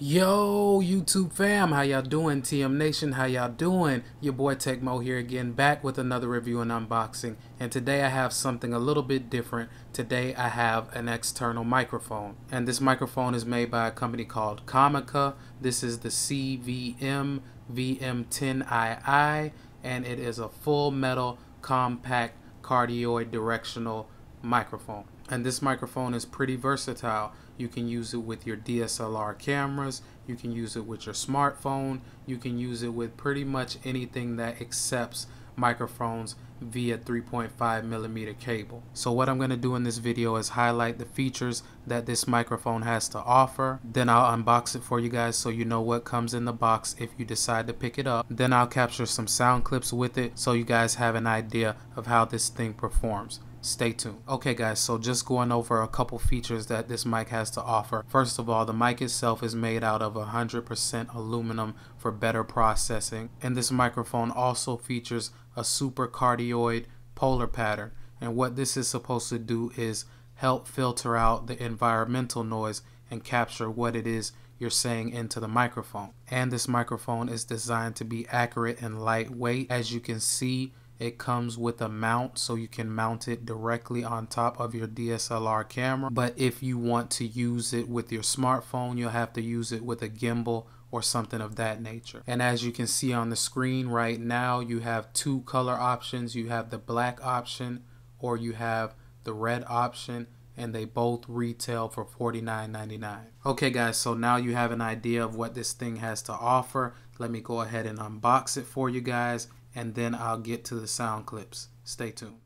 YouTube fam? How y'all doing? TM Nation, how y'all doing? Your boy Tech Moe here again, back with another review and unboxing. And today I have something a little bit different. Today I have an external microphone. And this microphone is made by a company called Comica. This is the CVM VM10II and it is a full metal compact cardioid directional microphone. And this microphone is pretty versatile. You can use it with your DSLR cameras. You can use it with your smartphone. You can use it with pretty much anything that accepts microphones via 3.5 millimeter cable. So what I'm going to do in this video is highlight the features that this microphone has to offer. Then I'll unbox it for you guys so you know what comes in the box if you decide to pick it up. Then I'll capture some sound clips with it so you guys have an idea of how this thing performs stay tuned. Okay guys, so just going over a couple features that this mic has to offer. First of all, the mic itself is made out of 100% aluminum for better processing. And this microphone also features a super cardioid polar pattern. And what this is supposed to do is help filter out the environmental noise and capture what it is you're saying into the microphone. And this microphone is designed to be accurate and lightweight. As you can see, it comes with a mount so you can mount it directly on top of your DSLR camera. But if you want to use it with your smartphone, you'll have to use it with a gimbal or something of that nature. And as you can see on the screen right now, you have two color options. You have the black option or you have the red option and they both retail for $49.99. Okay guys, so now you have an idea of what this thing has to offer. Let me go ahead and unbox it for you guys and then I'll get to the sound clips. Stay tuned.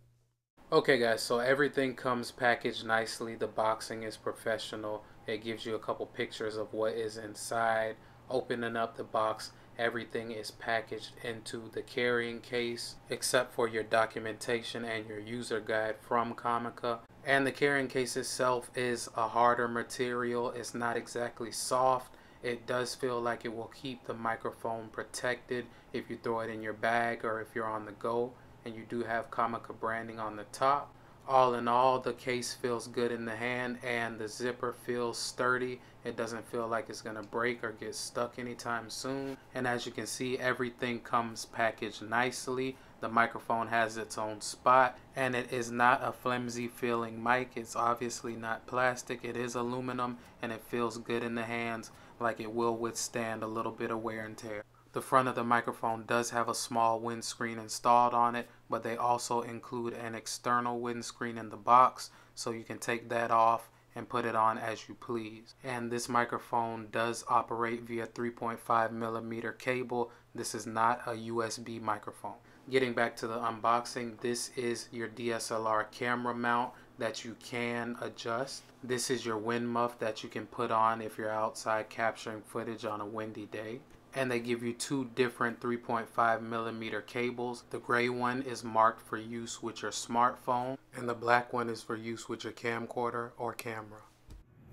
Okay guys, so everything comes packaged nicely. The boxing is professional. It gives you a couple pictures of what is inside. Opening up the box, everything is packaged into the carrying case except for your documentation and your user guide from Comica. And the carrying case itself is a harder material. It's not exactly soft it does feel like it will keep the microphone protected if you throw it in your bag or if you're on the go and you do have Comica branding on the top. All in all, the case feels good in the hand and the zipper feels sturdy. It doesn't feel like it's going to break or get stuck anytime soon. And as you can see, everything comes packaged nicely. The microphone has its own spot and it is not a flimsy feeling mic. It's obviously not plastic. It is aluminum and it feels good in the hands like it will withstand a little bit of wear and tear. The front of the microphone does have a small windscreen installed on it, but they also include an external windscreen in the box, so you can take that off and put it on as you please. And this microphone does operate via 3.5 millimeter cable. This is not a USB microphone. Getting back to the unboxing, this is your DSLR camera mount that you can adjust. This is your wind muff that you can put on if you're outside capturing footage on a windy day. And they give you two different 3.5 millimeter cables. The gray one is marked for use with your smartphone, and the black one is for use with your camcorder or camera.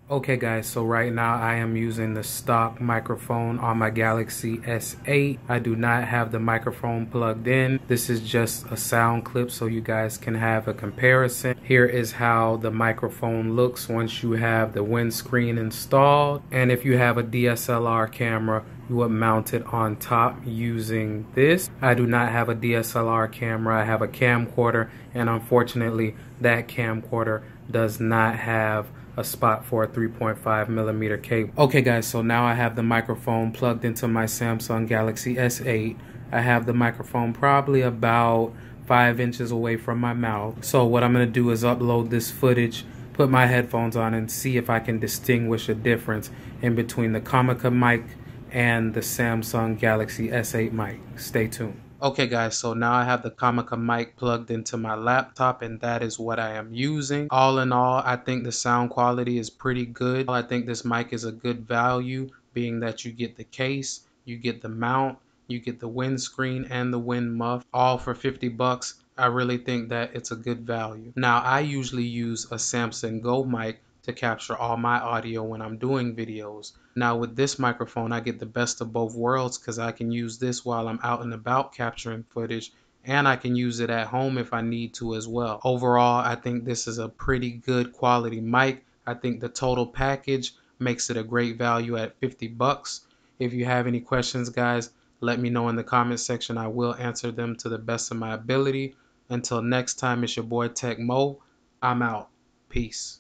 Okay guys, so right now I am using the stock microphone on my Galaxy S8. I do not have the microphone plugged in. This is just a sound clip so you guys can have a comparison. Here is how the microphone looks once you have the windscreen installed. And if you have a DSLR camera, you would mount it on top using this. I do not have a DSLR camera. I have a camcorder and unfortunately that camcorder does not have a spot for a 3.5 millimeter cable. Okay guys, so now I have the microphone plugged into my Samsung Galaxy S8. I have the microphone probably about five inches away from my mouth. So what I'm gonna do is upload this footage, put my headphones on and see if I can distinguish a difference in between the Comica mic and the Samsung Galaxy S8 mic. Stay tuned. Okay guys, so now I have the Comica mic plugged into my laptop and that is what I am using. All in all, I think the sound quality is pretty good. I think this mic is a good value being that you get the case, you get the mount, you get the windscreen and the wind muff all for 50 bucks. I really think that it's a good value. Now I usually use a Samson Go mic to capture all my audio when I'm doing videos. Now with this microphone I get the best of both worlds because I can use this while I'm out and about capturing footage and I can use it at home if I need to as well. Overall I think this is a pretty good quality mic. I think the total package makes it a great value at 50 bucks. If you have any questions, guys, let me know in the comment section. I will answer them to the best of my ability. Until next time, it's your boy Tech Moe. I'm out. Peace.